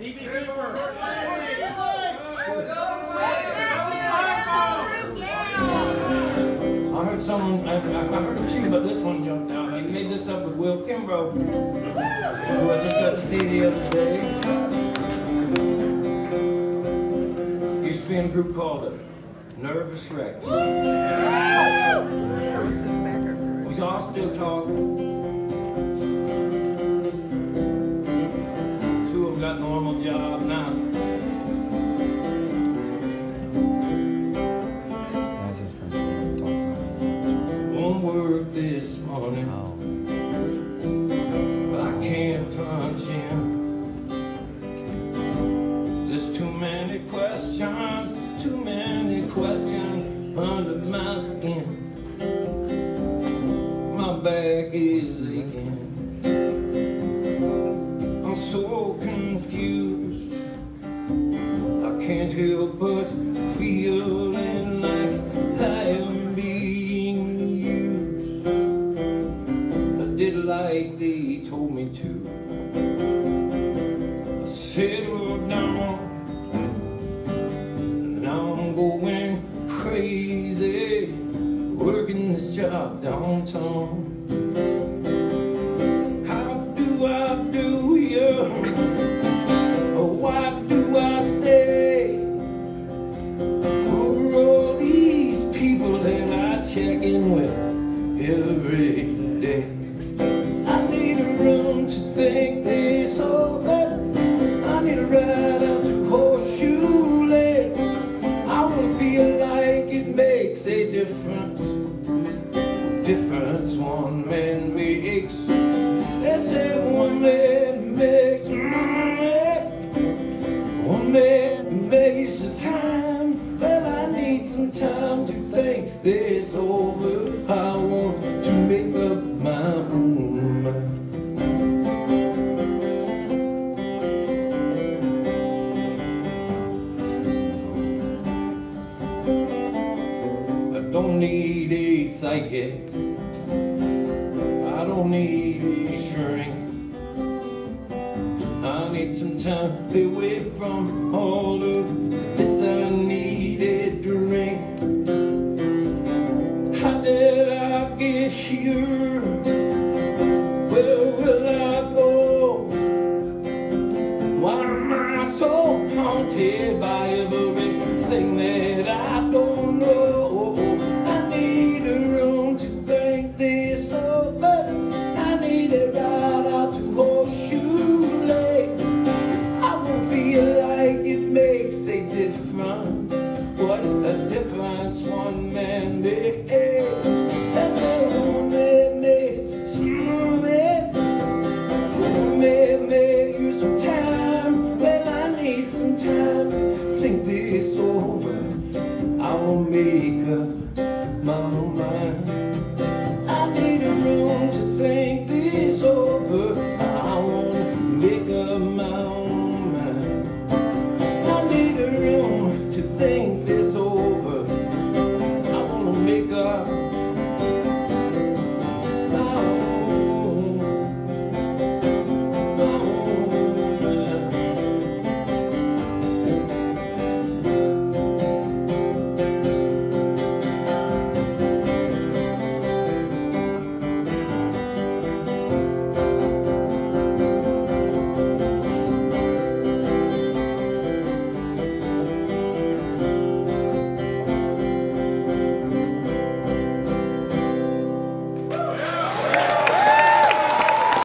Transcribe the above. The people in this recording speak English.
I heard someone, I, I heard a few, but this one jumped out. He made this up with Will Kimbrough, who I just got to see the other day. Used to be in a group called Nervous Wrecks. We all still talk. Normal job now. Won't work this morning. But I can't punch in. There's too many questions, too many questions under my skin. My back is aching. Confused. I can't help but feeling like I am being used. I did like they told me to. I settled down. And now I'm going crazy. Working this job downtown. Every day? I need a room to think this over. I need a ride out to Horseshoe Lake. I wanna feel like it makes a difference. Difference one man makes. They say one man makes money. One man makes the time. Well, I need some time to think this don't need a psychic. I don't need a shrink. I need some time away from all of this. I need a drink. How did I get here? Where will I go? Why am I so haunted by everything that I difference, what a difference one man makes. That's a woman makes, some woman, woman may use some time. Well, I need some time to think this over. I'll make up my mind.